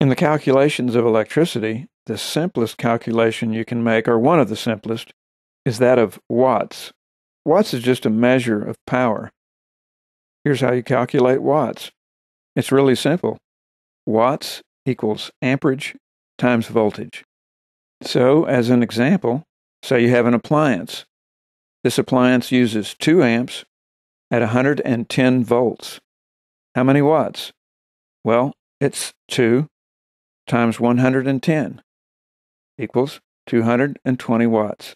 In the calculations of electricity, the simplest calculation you can make, or one of the simplest, is that of watts. Watts is just a measure of power. Here's how you calculate watts. It's really simple. Watts equals amperage times voltage. So, as an example, say you have an appliance. This appliance uses 2 amps at 110 volts. How many watts? Well, it's 2 times 110 equals 220 watts.